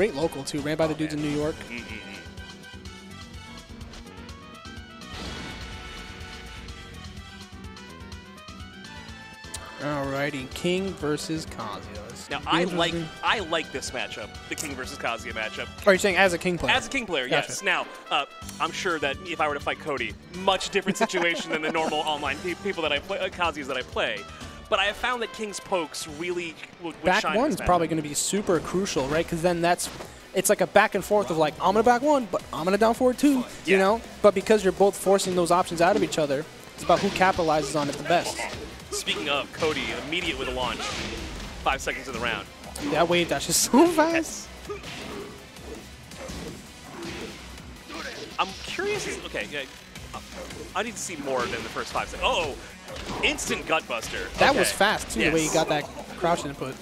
Great local too, ran by the dudes in New York. Alrighty, King versus Kazuya. Now I like. I like this matchup, the King versus Kazuya matchup. Are you saying as a King player? As a King player, Gotcha. yes. Now, uh, I'm sure that if I were to fight Kodee, much different situation than the normal online pe- people that I play, uh, Kazuyas that I play. But I have found that King's pokes really would, back one's probably going to be super crucial, right? Because then that's it's like a back and forth of like I'm gonna back one, but I'm gonna down forward too. You know, but because you're both forcing those options out of each other, it's about who capitalizes on it the best. Speaking of Kodee, immediate with a launch, five seconds of the round. That wave dash is so fast. I'm curious. Okay, yeah, I need to see more than the first five seconds. Oh, instant gutbuster. That was fast too. The way he got that crouch input.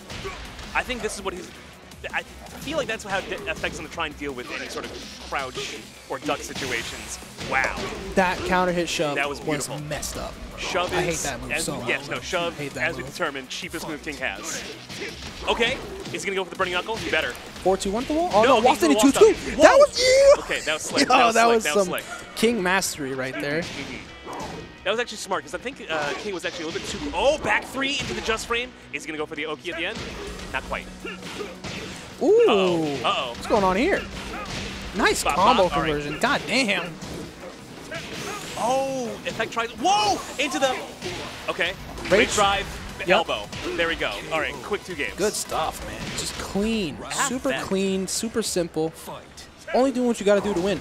I think this is what he's. I feel like that's how De- FX going to try and deal with any sort of crouch or duck situations. Wow. That counter hit shove That was was, beautiful. messed up. Shove I is, hate that move as, so much. Yes, no, shove, Hate that as we move. determined, cheapest move King has. Okay, is he going to go for the burning knuckle? He better. Four two one to the wall. Oh No, no, King's walked into gonna two walk two. up. That was you. Okay, that was slick. Yo, that was that slick. was that was slick. King mastery right there. That was actually smart because I think uh, King was actually a little bit too. Oh, back three into the just frame. Is he going to go for the Oki at the end? Not quite. Ooh. Uh-oh. Uh-oh. What's going on here? Nice Bop, combo bop. All right. conversion. God damn. Oh, Affect tries. Whoa! Into the. Okay. Great drive. Yep. Elbow. There we go. All right, quick two games. Good stuff, man. Just clean. Super clean, super simple. Only doing what you got to do to win.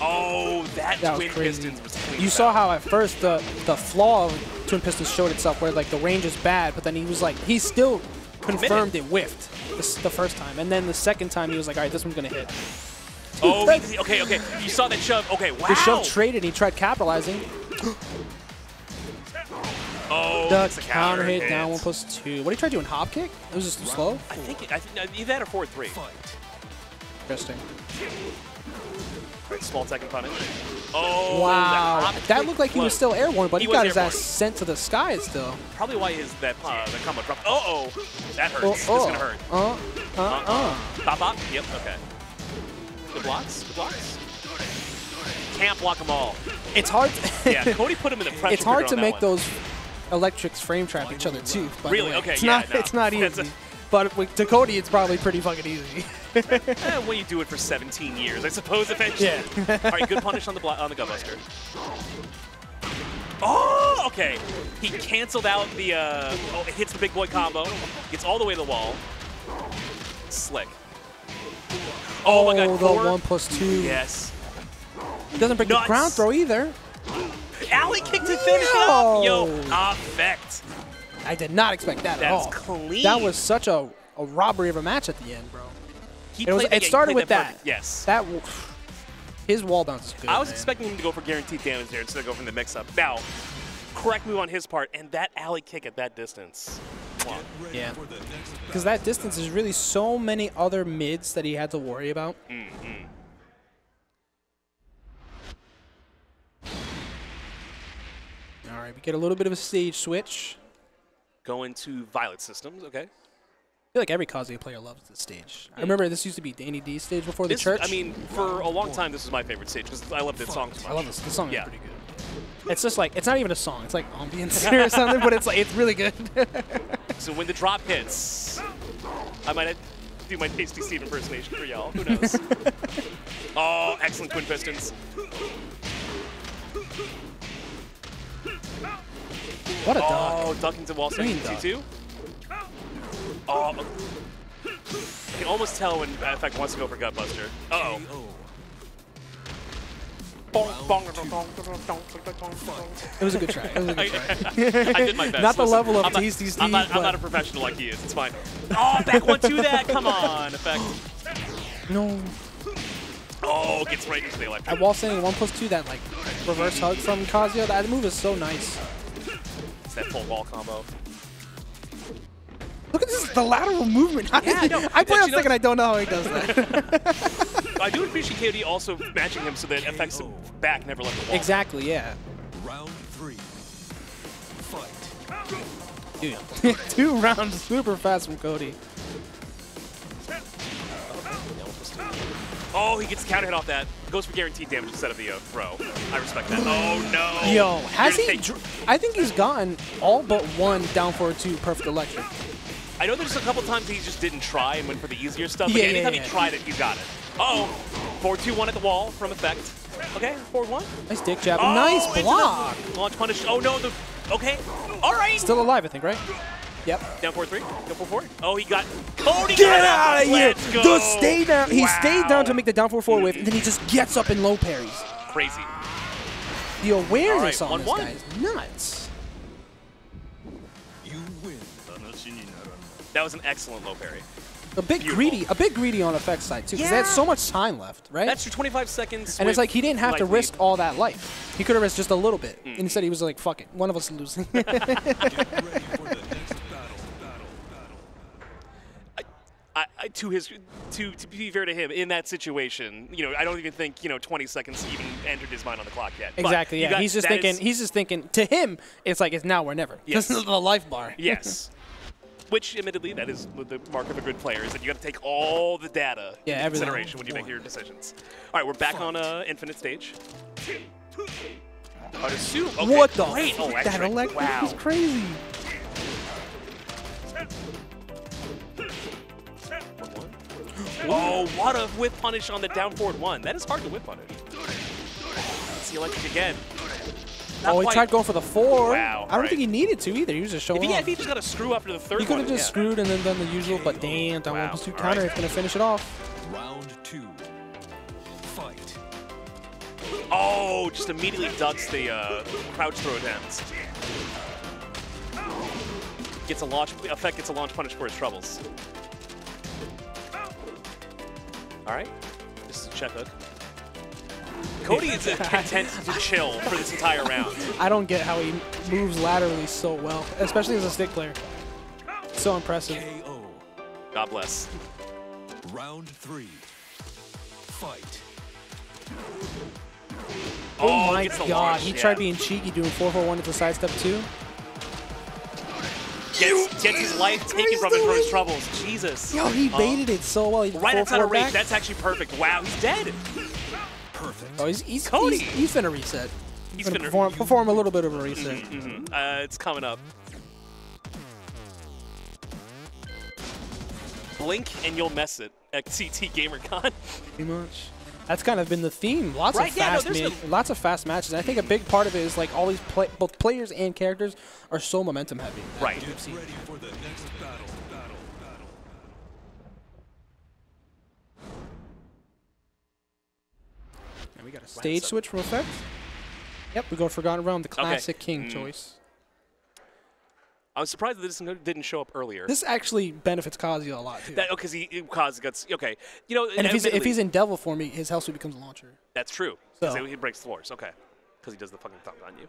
Oh, that, That was twin crazy. pistons was clean. You saw how at first the the flaw of Twin Pistons showed itself, where like the range is bad, but then he was like, he still confirmed it whiffed this, the first time, and then the second time he was like, all right, this one's gonna hit. Oh, he- okay, okay. You saw that shove. Okay, wow. The shove traded, and he tried capitalizing. Oh, The a counter hit hit. down one plus two. What did he try doing? Hop kick? It was just too slow. I think I think either that or forward three. Interesting. Small second punish. Oh, Wow, that looked like he was still airborne, but He he, got his airborne. ass sent to the sky still. Probably why is that uh, the combo drop. Uh oh, that hurts. Oh, This is gonna hurt. Uh, uh, Uh uh. Bop bop. Yep. Okay. Good blocks. Good blocks. Can't block them all. It's hard. Yeah, Kodee put him in the pressure. it's hard to make one. those electrics frame trap each other too. by the Really? way. Okay, It's yeah, not. no. It's not easy. But with to Kodee, it's probably pretty fucking easy. Eh, when you do it for 17 years, I suppose eventually. Yeah. All right, good punish on the on the gutbuster. Oh, okay. He canceled out the. Uh, oh, it hits the big boy combo. Gets all the way to the wall. Slick. Oh, my god, the one plus two. Yes. It doesn't break Nuts. the ground throw either. Ali kick to finish it off. Yo, Affect. I did not expect that at That's all. clean. That was such a, a robbery of a match at the end, bro. He It was. It started with that. Yes. That his wall downs is good. I was man. expecting him to go for guaranteed damage there instead of going for the mix-up. Now, correct move on his part, and that Ali kick at that distance. Wow. Yeah. Because that distance is really so many other mids that he had to worry about. Mm-hmm. All right, we get a little bit of a stage switch. Going to Violet Systems, okay. I feel like every Kazuya player loves this stage. I hmm. remember this used to be Danny D's stage before the church. I mean, for a long time, this was my favorite stage because I love that song so much. I love this. The song Yeah. is pretty good. It's just like it's not even a song. It's like ambience or something, but it's like it's really good. So when the drop hits, I might do my Tasty Steve impersonation for y'all. Who knows? oh, excellent twin pistons. What a dog. Oh, ducking to wall section T2. Oh, I can almost tell when Affect wants to go for Gutbuster. Uh oh. It was a good try. It was a good I, try. I did my best. Not the Listen, level of I'm not, I'm not, I'm not a professional like he is. It's fine. Oh, back one to that. Come on, Affect. No. Oh, gets right into the electric. At wall standing one plus two, that like reverse hug from Kazuya, that move is so nice. It's that full wall combo. Look at this, the lateral movement. Yeah, I know. I play But on you know- stick and I don't know how he does that. I do appreciate KOD also matching him so that Affect's back never left the wall. exactly, yeah. Round three. Fight. Dude, two rounds super fast from Kodee. Oh, he gets counter hit off that. Goes for guaranteed damage instead of the uh, throw. I respect that. Oh no. Yo, has he? gonna take- dr- I think he's gotten all but one down forward two perfect electric. I know there's a couple times he just didn't try and went for the easier stuff. Yeah, but yeah, anytime yeah. he tried it, he's got it. Uh oh, four two one at the wall from Affect. Okay, four one. Nice dick jab. Oh, nice block. Launch punish. Oh no. The okay. All right. Still alive, I think, right? Yep. Down four three. Down four four. Oh, he got. Kodee Get got out of here! Let's go. Just stay down. He stayed down to make the down four four wave, and then he just gets up in low parries. crazy. The awareness All right, on this 1-1. guy is nuts. You win. That was an excellent low parry. A bit Beautiful. greedy, a bit greedy on Affect side too, because they had so much time left, right? That's your 25 seconds. and it's like he didn't have to life lead. risk all that life. He could have risked just a little bit. Mm. Instead, he was like, "Fuck it, one of us is losing." Get ready for the next battle. Battle. Battle. Battle. I, I, to his to to be fair to him in that situation, you know, I don't even think you know 20 seconds even entered his mind on the clock yet. Exactly. Yeah. got- he's just thinking. is- he's just thinking. To him, it's like it's now or never. Yes. This is the life bar. yes. Which, admittedly, that is the mark of a good player is that you got to take all the data Yeah, into everything. consideration when you make your decisions. All right, we're back on uh, infinite stage. I'd assume. Okay, what the? Great fuck? electric. That electric wow. is crazy. Oh, what a whip punish on the down forward one. That is hard to whip punish. It's the electric again. Not oh, he quite. tried going for the four. Wow, I don't right. think he needed to either. He was just showing If he, off. if he just got a screw after the third He could have just yeah. screwed and then done the usual, but damn, that Wow, one plus two all counter right. is gonna finish it off. Round two. Fight. Oh, just immediately ducks the uh, crouch throw attempt. Gets a launch Affect. Gets a launch punish for his troubles. All right, this is a check hook. Kodee is content to chill for this entire round. I don't get how he moves laterally so well, especially as a stick player. So impressive. KO. God bless. Round three. Fight. Oh, oh my god, he yeah. tried being cheeky doing 441 into sidestep two. Gets, gets his life taken from him for his troubles. Jesus. Yo, he baited it so well. He Right outside of 4-4 range. That's actually perfect. Wow, he's dead. Perfect. Oh, he's, he's, Kodee. He's, he's finna reset. He's He's gonna finna- perform, perform a little bit of a reset. Mhm. Uh, it's coming up. Blink and you'll mess it at CT GamerCon. Pretty much. That's kind of been the theme. Lots Right, of yeah, no, fast, there's mid- no- lots of fast matches. I think a big part of it is like all these play- both players and characters are so momentum heavy. Right. Get ready for the next battle. Battle. Battle. And we got a stage switch from Affect. Yep, we go Forgotten Realm, the classic King Mm. choice. I was surprised that this didn't show up earlier. This actually benefits Kazuya a lot too. that oh, because he because guts okay. You know, and if he's if he's in Devil form, he- his health suit becomes a launcher. that's true. So- he breaks floors. Okay, because he does the fucking thump on you.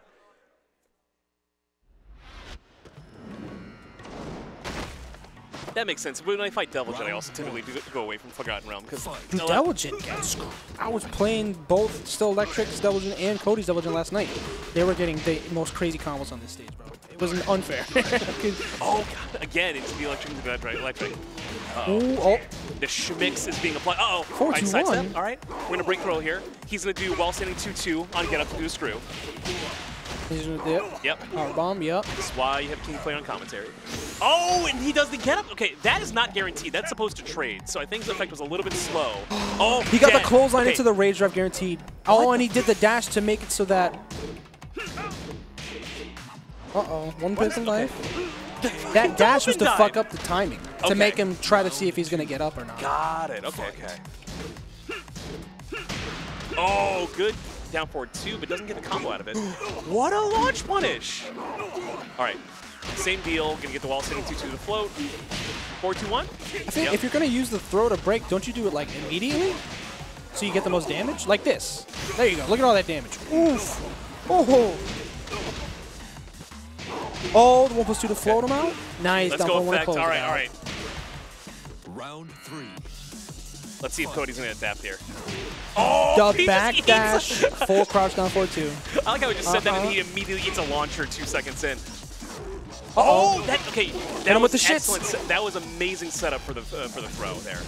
That makes sense. When I fight Devil Jin, I also typically do go away from Forgotten Realm because Dude, Devil Jin gets. I was playing both Still Electric's Devil Jin and Kodee's Devilgen last night. They were getting the most crazy combos on this stage, bro. It was unfair. Oh god! Again, it's the electric into the electric. electric. Ooh, oh, The schmix is being applied. Uh oh. 41. All right, sidestep. All right. We're gonna break throw here. He's gonna do while standing two two on get up to do a screw. He's gonna do it. Yep. Power bomb, yep. That's why you have King play on commentary. Oh, and he does the get up. Okay, that is not guaranteed. That's supposed to trade. So I think the effect was a little bit slow. Oh, He got dead. the clothesline okay. into the rage drive guaranteed. Oh, and he did the dash to make it so that. Uh oh, one person life. That dash was to Dolphin fuck up the timing to Okay. make him try to see if he's gonna get up or not. Got it. Okay, okay. Oh, good down forward two, but doesn't get the combo out of it. What a launch punish! All right, same deal. Gonna get the wall sitting two two to the float. Four two one. I think if you're gonna use the throw to break, don't you do it like immediately? So you get the most damage? Like this. There you go. Look at all that damage. Oof. Oh. Oh, the one plus two to float him out. Nice. Let's down go for one to Affect. close All it right, out. all right. Round three. Let's see if Kodee's gonna adapt here. Oh, The he just back eats- dash, full crouch down for two. I like how he just said that and Uh-huh. he immediately eats a launcher two seconds in. Uh-oh. Oh, that okay. Hit That him was with the shits. That was amazing setup for the uh, for the throw there.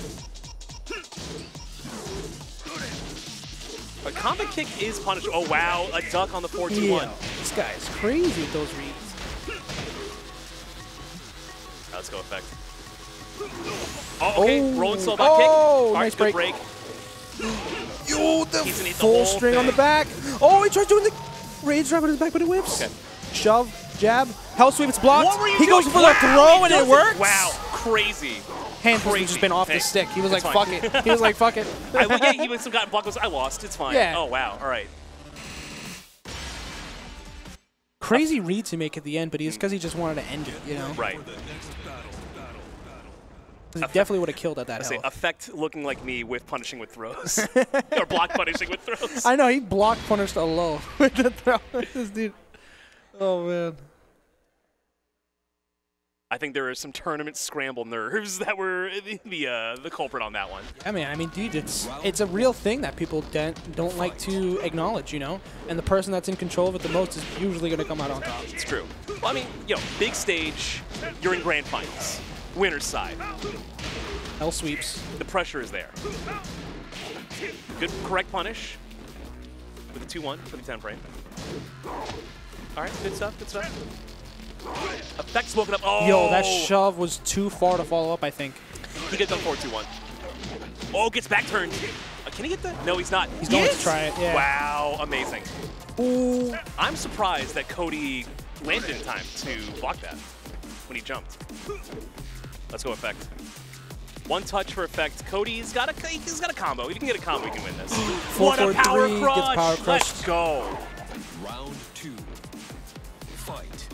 A combat kick is punish. Oh wow, a duck on the 4 2 1. Yeah. This guy's crazy with those reads. Let's go Affect. Oh, okay. Oh. Rolling slow back Oh, kick. All right, nice good break. Yo, the the full whole string on the back. Oh, he tries doing the rage drive on his back, but it whips. Okay. Shove, jab, hell sweep, it's blocked. What were you he doing? goes for wow, the throw and it works. Wow, crazy. Hand has Crazy. just been off the stick. He was like, it's fuck it. He was like, fuck it. I look at he was some gotten block I lost. It's fine. Yeah. Oh wow. All right. Crazy read to make at the end, but it's because he just wanted to end it, you know? Right. For the next battle, battle, battle. He definitely would have killed at that I say Affect looking like me with punishing with throws or block punishing with throws. I know, he block punished a low with the throw. this dude. Oh, man. I think there are some tournament scramble nerves that were the the, uh, the culprit on that one. I mean, I mean, dude, it's it's a real thing that people don't don't like to acknowledge, you know. And the person that's in control of it the most is usually going to come out on top. It's true. Well, I mean, you know, big stage, you're in grand finals, winner's side. L sweeps. The pressure is there. Good, correct punish with a 2-1 for the 10 frame. All right, good stuff, good stuff. Affect smoking up. Oh, Yo, that shove was too far to follow up. I think. He gets on 4-2-1. Oh, gets back turned. Uh, can he get that? No, he's not. He's He going to try it, yeah. Wow, amazing. Ooh. I'm surprised that Kodee landed in time to block that when he jumped. Let's go Affect. One touch for Affect. Kodee's got a he's got a combo. If he can get a combo, he can win this. Four, what a power three, crush! gets power Let's go. Round two. Fight.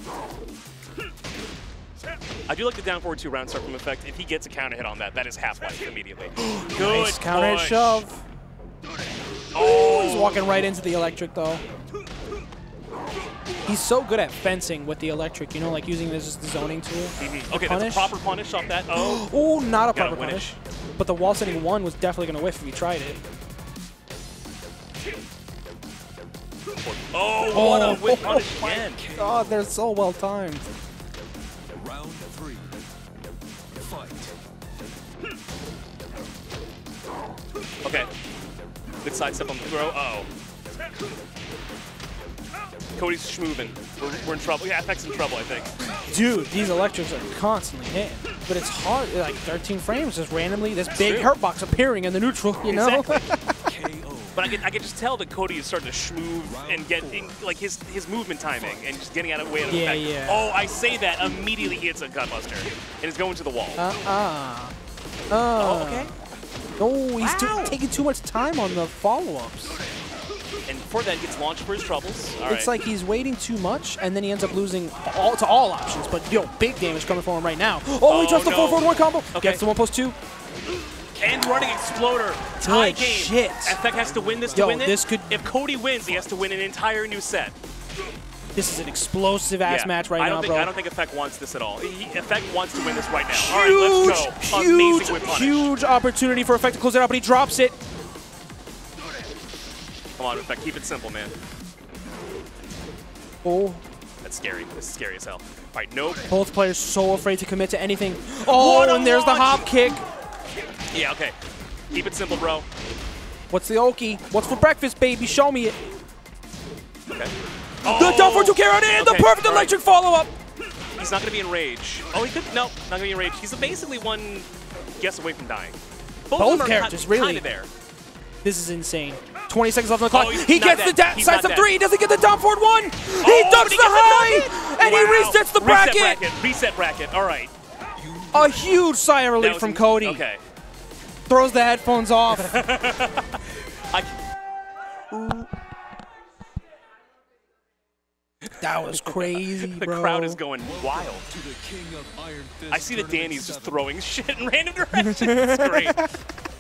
I do like the down forward two round start from Affect. If he gets a counter hit on that, that is half life immediately. Good Nice counter push. shove. Oh, He's walking right into the electric though. He's so good at fencing with the electric, you know, like using this as the zoning tool. Mhm. Okay, Punish. that's a proper punish off that. Oh, Oh, not a proper win it. punish. But the wall setting one was definitely going to whiff if he tried it. oh, oh what a Oh. whip punish again. Oh, they're so well timed. Round three. Fight. Okay. Good sidestep on the throw. Uh oh. Kodee's schmoovin. We're, we're in trouble. Yeah, FX in trouble, I think. Dude, these electrics are constantly hit. But it's hard, like 13 frames, just randomly, this big true. hurt box appearing in the neutral, you know? Exactly. But I can, I can just tell that Kodee is starting to schmoove and get in, like his his movement timing and just getting out of the way of Yeah, Affect. yeah. Oh, I say that immediately he hits a gutbuster and is going to the wall. Uh-uh. Uh, oh, okay. No, he's Wow. taking too much time on the follow-ups. And before that, he gets launched for his troubles. All It's right. like he's waiting too much, and then he ends up losing all to all options. But yo, big damage coming for him right now. Oh, he Oh, drops the no. 4 forward 1 combo. Okay. Gets the 1 2. and running exploder. Tie Good game. shit. FX has to win this to Yo, win it. this could- If Kodee wins, he has to win an entire new set. This is an explosive ass Yeah. match right I don't now, think, bro. I don't think Affect wants this at all. He, Affect wants to win this right now. all right, let's go. huge, Amazing whip punish. huge opportunity for Affect to close it out, but he drops it. Come on, keep it simple, man. Oh, That's scary. This is scary as hell. All right, nope. both players so afraid to commit to anything. Oh, and there's the hop kick. Yeah, okay. Keep it simple, bro. What's the okie? What's for breakfast, baby? Show me it. Okay. The down for two carry on in, the perfect all right. electric follow-up. He's not going to be in rage. Oh, he could. No, not going to be in rage. He's basically one guess away from dying. Both, Both of them are characters, really. There. This is insane. 20 seconds left on the clock. Oh, he gets dead. the da- side not three. He doesn't get the down forward one. he Oh, ducks he the high, and Wow. he resets the bracket. Reset bracket. Reset bracket. All right. A huge sigh of relief from Kodee. Okay. Throws the headphones off. I, that was crazy, the bro. crowd is going wild. To the king of Iron Fist. I see that Danny's just throwing shit in random directions. It's great.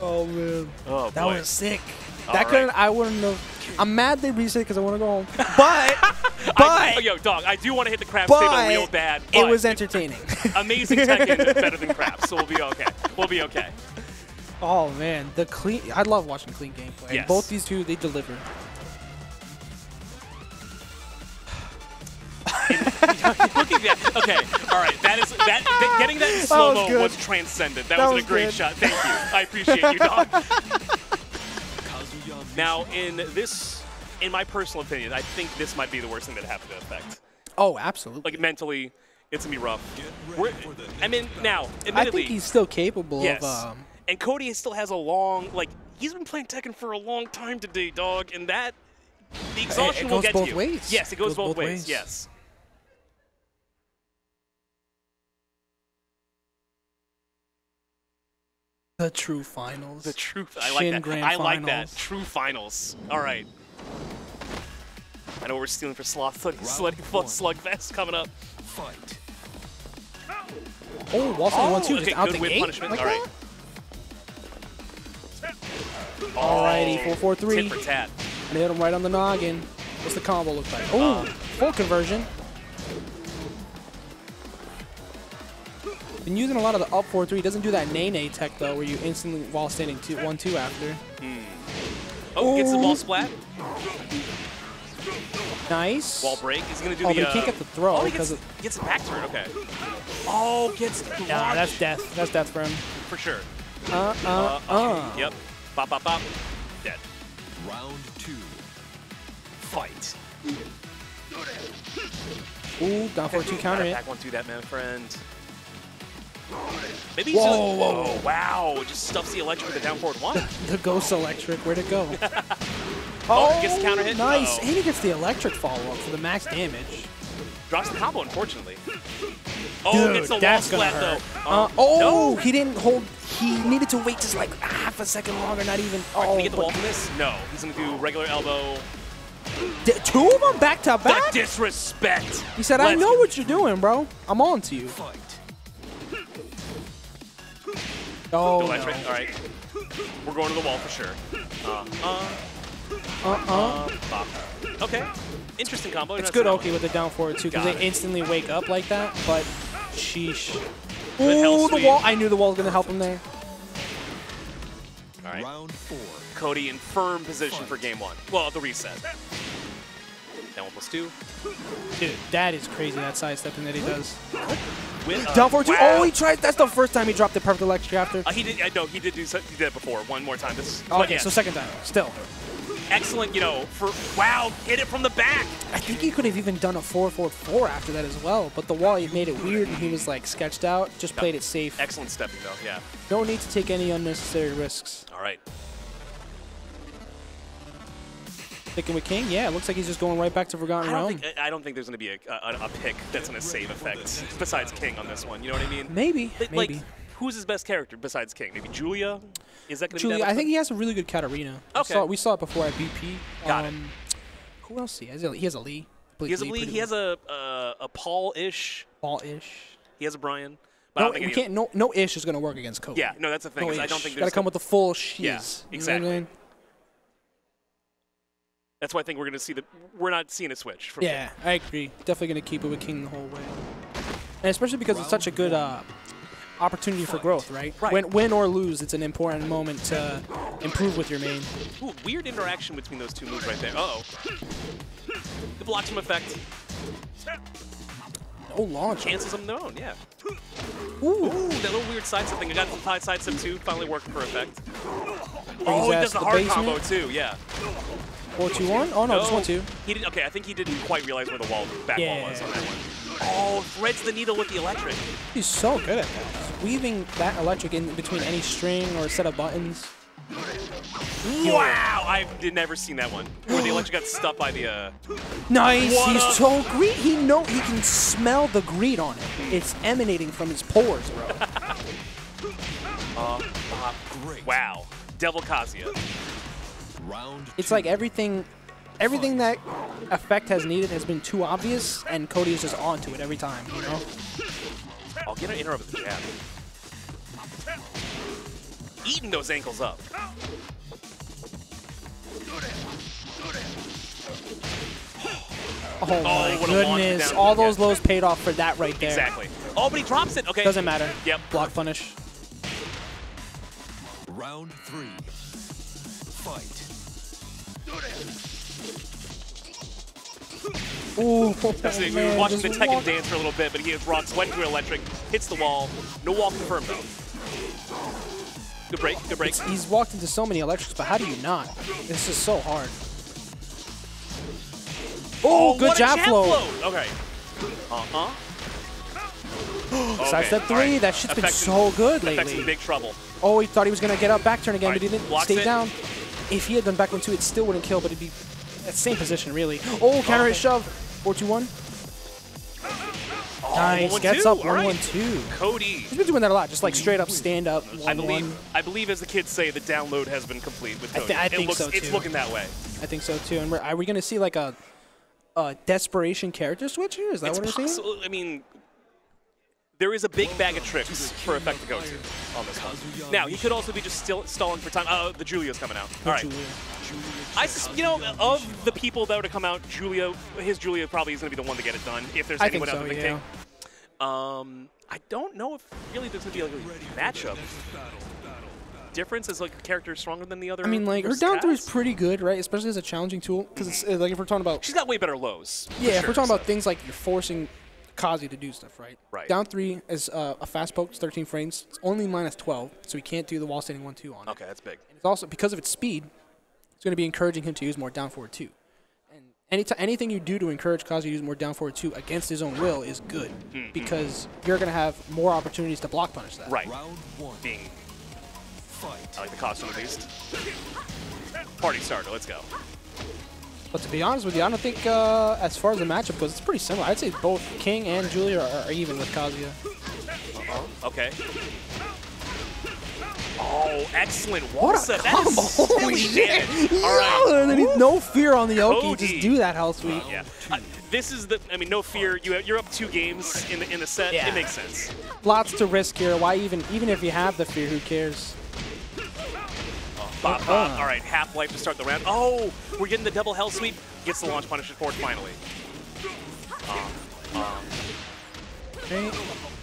Oh man, Oh, that boy. was sick. All that right. couldn't. I wouldn't have. I'm mad they reset because I want to go home. But, but, I, oh, yo, dog, I do want to hit the craps table real bad. it was entertaining. amazing Tekken is better than craps, so we'll be okay. We'll be okay. oh man, the clean. I love watching clean gameplay. Yes. Both these two, they deliver. okay, all right. That is that, that getting that in slow mo good. was, transcendent. That, That was, was a great good. shot. Thank you. I appreciate you, dog. Now, in this, in my personal opinion, I think this might be the worst thing that happened to Affect. Oh, absolutely. Like mentally, it's gonna be rough. We're, ready for the I mean, now, I think he's still capable yes. of. Um, and Kodee still has a long, like, he's been playing Tekken for a long time today, dog, and that the exhaustion will goes get both to you. ways. Yes, it goes, Goes both, both ways. ways. Yes. The true finals. The truth. I like Shin that. Grand I like that. True finals. All right. I know we're stealing for Sloth Slutty, Round slutty one. Slugfest coming up. fight. oh, Walson Oh, one two okay, just out good the gate. punishment. Like All right. that? Alrighty, four four three. Tit for tat. And hit him right on the noggin. What's the combo look like? Oh, Uh, full conversion. Been using a lot of the up 4-3. Doesn't do that nay-nay tech, though, where you instantly, while standing 1-2 after. Oh, gets the Oh. ball splat. Nice. Wall break. Is he gonna do Oh, the? but he can't uh, get the throw Oh, he gets, of- gets a back turn. Okay. Oh, gets the Nah, that's death. That's death for him. for sure. Uh, uh, Uh, uh. Yep. Bop, bop, bop. Dead. Round two. Fight. Ooh, down for two counter hit. Back one, two, that man friend. Maybe Whoa, just, whoa. Oh, wow. Just stuffs the electric with the down forward one. The ghost electric, where'd it go? Oh, gets the counter hit. Nice. Uh-oh. And he gets the electric follow-up for the max damage. Drops the combo, unfortunately. Oh, Dude, gets the wall that's gonna splat, hurt. though. Uh, Um, oh, no. he didn't hold. He needed to wait just like half a second longer, not even. Can Oh, we get the wall from this? No. He's going to do regular elbow. D- two of them back to The back. disrespect. He said, "I Let's know what you're doing, bro. I'm on to you." Oh, Go no. electric. All right. We're going to the wall for sure. Uh, uh, uh-uh. uh. Okay. Interesting combo. It's good, an okay, with the down forward too, because they it. instantly wake up like that. But sheesh. Good hell Ooh, the wall! I knew the wall was gonna help him there. All right. Round four. Kodee in firm position for game one. Well, the reset. Down one plus two. Dude, that is crazy. That sidestepping that he does. With, uh, Down forward two. wow. Oh, he tried. That's the first time he dropped the perfect electric after. Uh, he did. I know he did do. so- He did it before. One more time. This. Oh, but okay, yes, so second time. Still. excellent. You know, for wow, hit it from the back. I think he could have even done a 4-4-4 after that as well, but the wall he made it weird and he was like sketched out. Just played it safe. Excellent stepping though. Yeah. No need to take any unnecessary risks. All right. Sticking with King, yeah, it looks like he's just going right back to Forgotten I don't Realm. think. I don't think there's going to be a, a, a pick that's going to save effects besides King on this one. You know what I mean? Maybe, Like- maybe. Like, who's his best character besides King? Maybe Julia. Is that going to be? Julia, I think he has a really good Katarina. We Okay. saw, we saw it before at BP. Got it. um, Who else he has? He has a Lee. He has a Lee. He has a uh, a Paul-ish. Paul-ish. He has a Brian. But I No, don't think we can't. No, no ish is gonna work against Kobe. Yeah, no, that's the thing. no. I don't think Gotta come with the full shiz. Yeah, You know what I exactly. mean? That's why I think we're going to see the. We're not seeing a switch. From Yeah, I agree. Definitely gonna keep it with King the whole way, and especially because it's such a good uh, opportunity for growth, right? Right. Win, win or lose, it's an important moment to improve with your main. Ooh, weird interaction between those two moves right there. Uh oh. The blocks from Affect No launch. Chances them their own. Yeah. Ooh. Ooh, that little weird side step thing. I got the side side step too. Finally working for Affect. Oh, he does the to hard basement. combo too. Yeah. Four two one. Oh no, just one two. He didn't. Okay, I think he didn't quite realize where the wall back wall was on that one. Oh, threads the needle with the electric. He's so good at that. Just weaving that electric in between any string or set of buttons. Wow, I've never seen that one where the electric got stuck by the. Uh, Nice. What He's so greed. He know he can smell the greed on it. It's emanating from his pores, bro. uh, Great. wow, Devil Kazuya. Round It's two. like everything, everything that Affect has needed has been too obvious, and Kodee is just onto it every time. You know. I'll get an interrupt with the jab. Eating those ankles up. Oh, oh my what goodness! All those lows paid off for that right there. Exactly. Oh, but he drops it. Okay. Doesn't matter. Yep. Block punish. Round three. Fight. Ooh, So we were watching the Tekken walk- dance for a little bit, but he has rocks went to electric, hits the wall. No wall confirmed though. Good break. Good break. It's, he's walked into so many electrics, but how do you not? This is so hard. Oh, good what a jab flow. flow. Okay. Uh-huh. Sidestep Okay, three. right. That shit's been so good lately. big trouble. Oh, he thought he was gonna get up back turn again, All but he didn't. blocks Stayed it. down. If he had done back one two, it still wouldn't kill, but it'd be that same position really. Oh, counter hit shove. Four two one. Oh, nice. one. Gets two. up one right. one two. Kodee. He's been doing that a lot, just like straight up stand up I one believe, one. I believe, as the kids say, the download has been complete with I Kodee. I it think looks, so, It's looking that way. I think so too. And we're, are we gonna see like a, a desperation character switch here? Is that It's what we're seeing? possible. I mean, there is a big bag of tricks for Affect to go to on this one. Now, he could also be just still stalling for time. Oh, the Julia's coming out. All right. I, you know, of the people that were to come out, Julia, his Julia probably is going to be the one to get it done. If there's I anyone so. out there that Yeah. Um, I don't know if really there's going to be like a matchup difference. Is like a character stronger than the other? I mean, like her down three is pretty good, right? Especially as a challenging tool, because it's like if we're talking about She's got way better lows. yeah, if we're talking so- about things like you're forcing Kazi to do stuff, right? Right. Down three is uh, a fast poke, it's 13 frames. It's only minus 12, so he can't do the wall standing one two on it. Okay, that's big. And it's also because of its speed, it's going to be encouraging him to use more down forward two. And anytime anything you do to encourage Kazi to use more down forward two against his own will is good, because you're going to have more opportunities to block punish that. Right. Round one. Being, Fight. I like the costume at least. Party starter. Let's go. But to be honest with you, I don't think uh, as far as the matchup goes, it's pretty similar. I'd say both King and Julia are, are even with Kazuya. Okay. Oh, excellent. What a combo! is Holy shit! damage. All right. Yeah, and then no fear on the Oki. Kodee. Just do that hell sweep. Yeah. Uh, this is the. I mean, no fear. You you're up two games in the in the set. Yeah. It makes sense. Lots to risk here. Why even even if you have the fear, who cares? Bop, bop. Uh-uh. All right, half life to start the round. Oh, we're getting the double hell sweep. Gets the launch punish forward finally. Uh, uh. Okay.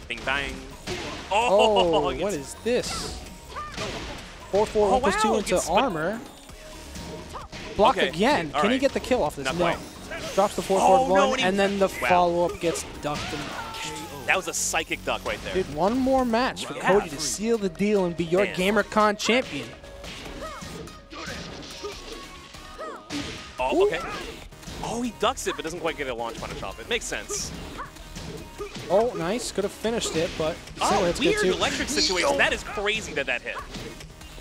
Bing bang. Oh, gets- what is this? Four four Oh, one plus two wow, into armor. Block Okay, again. all Can he get the kill off this? Not no. quite. Drops the four Oh, forward no, one, and he- and then the Wow. follow up gets ducked and. That was a psychic duck right there. Dude, one more match for Yeah. Kodee to seal the deal and be your Man. GamerCon champion. Oh, okay. Oh, he ducks it, but doesn't quite get a launch punish off it. Makes sense. Oh, nice. Could have finished it, but Oh, still hits good too. electric situation. That is crazy that that hit.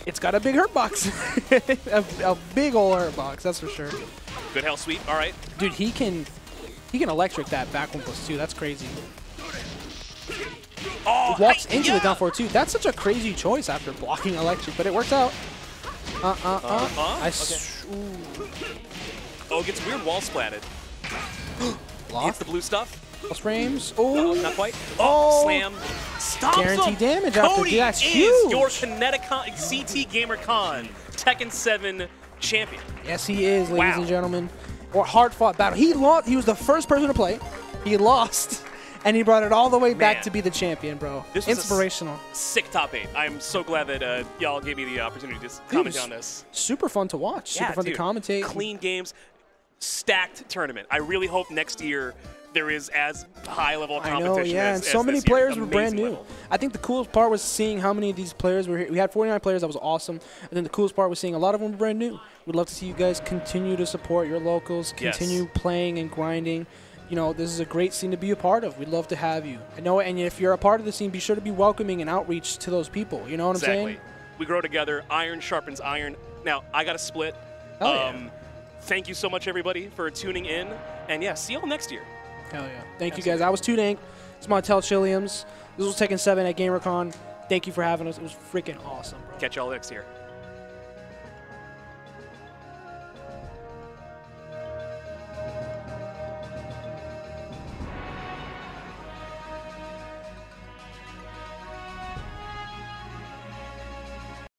It's got a big hurt box. a, a big old hurt box, that's for sure. Good hell sweep. All right. Dude, he can he can electric that back one plus two. That's crazy. Oh, Walks hey, into yeah. the down four two. That's such a crazy choice after blocking electric, but it works out. Uh uh uh. Uh-huh. I s- ooh, Oh, gets weird wall splatted. Hits the blue stuff. Frames. Oh, Oh, not quite. Oh. slam. Stomps Guaranteed damage after- Kodee that's is huge. your Kineticon CT GamerCon Tekken 7 champion. yes, he is, ladies Wow. and gentlemen. Or hard fought battle. He lost. He was the first person to play. He lost, and he brought it all the way back to be the champion, bro. This was a s- Inspirational. Sick top eight. I'm so glad that uh, y'all gave me the opportunity to comment on this. Super fun to watch. Super Yeah, fun dude. to commentate. Clean games, stacked tournament. I really hope next year there is as high level I know, yeah, as, and so many players were brand new. level. I think the coolest part was seeing how many of these players were here. We had 49 players, that was awesome. And then the coolest part was seeing a lot of them were brand new. We'd love to see you guys continue to support your locals, Yes. continue playing and grinding. You know, this is a great scene to be a part of. We'd love to have you. I know, and if you're a part of the scene, be sure to be welcoming and outreach to those people. You know what I'm Exactly. saying? We grow together. Iron sharpens iron. Now I got a split. Um, yeah. Thank you so much, everybody, for tuning in. And yeah, see y'all next year. Hell yeah. Thank you guys. I was Too Dank. It's Montel Chilliams. This was Tekken 7 at GamerCon. Thank you for having us. It was freaking awesome, bro. Catch y'all next year.